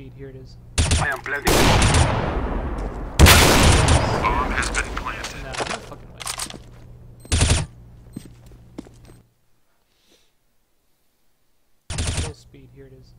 speed. here it is. I am planting. Bomb has been planted. No, no fucking way. Full speed, here it is.